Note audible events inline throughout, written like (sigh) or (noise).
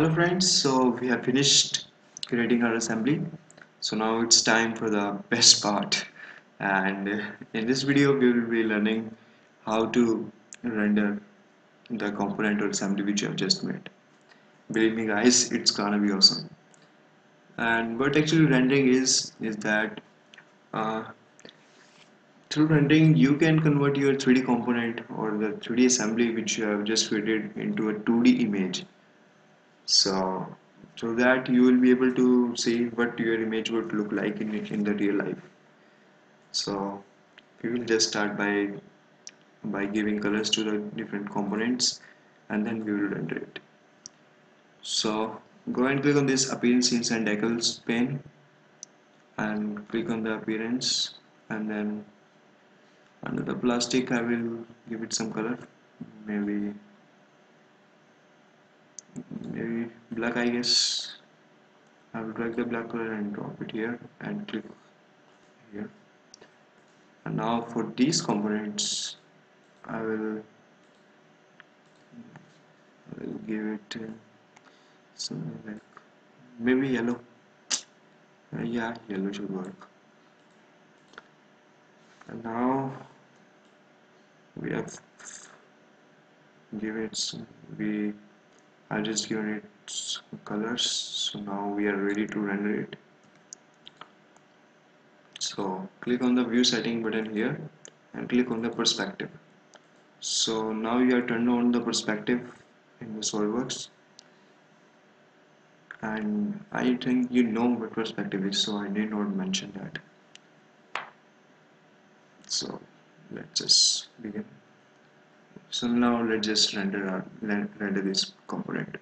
Hello friends, so we have finished creating our assembly. So now it's time for the best part. And uh, in this video, we will be learning how to render the component or assembly which you have just made. Believe me guys, it's gonna be awesome. And what actually rendering is, is that uh, through rendering you can convert your 3D component or the 3D assembly which you have just created into a 2D image so so that you will be able to see what your image would look like in, in the real life. So we will just start by by giving colors to the different components and then we will render it. So go and click on this appearance and decals pane and click on the appearance and then under the plastic I will give it some color. Maybe maybe black I guess. I will drag the black color and drop it here and click here. And now for these components I will, I will give it uh, something like maybe yellow. Uh, yeah yellow should work. And now we have give it some, we I just given it colors so now we are ready to render it. So click on the view setting button here and click on the perspective. So now you have turned on the perspective in the SolidWorks. And I think you know what perspective is so I did not mention that. So let's just begin so now let's just render our, render this component.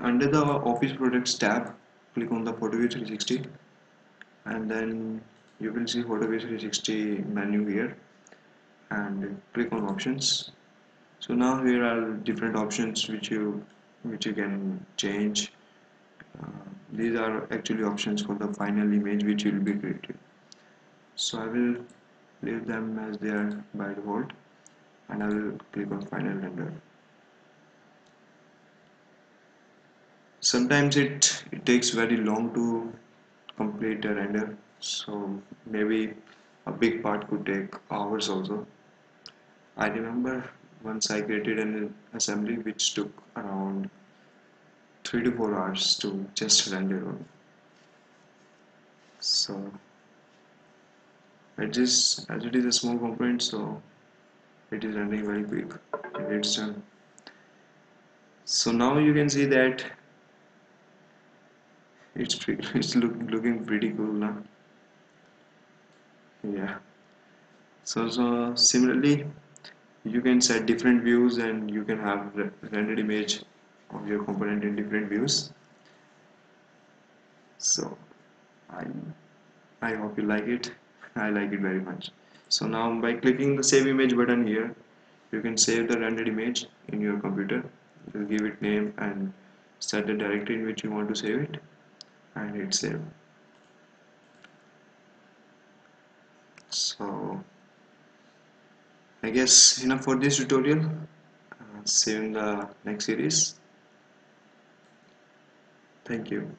Under the office products tab click on the PhotoView 360 and then you will see PhotoView 360 menu here and click on options. So now here are different options which you which you can change. Uh, these are actually options for the final image which will be created. So I will leave them as they are by default and I will click on final render. Sometimes it, it takes very long to complete a render so maybe a big part could take hours also. I remember once I created an assembly which took around 3 to 4 hours to just render on. So it is as it is a small component so it is running very quick. It's done. So now you can see that it's pretty, (laughs) it's look, looking pretty cool now yeah. So so similarly you can set different views and you can have rendered image of your component in different views. So I I hope you like it. (laughs) I like it very much so now by clicking the save image button here you can save the rendered image in your computer. You give it name and set the directory in which you want to save it and hit save so I guess enough for this tutorial. Uh, see you in the next series. Thank you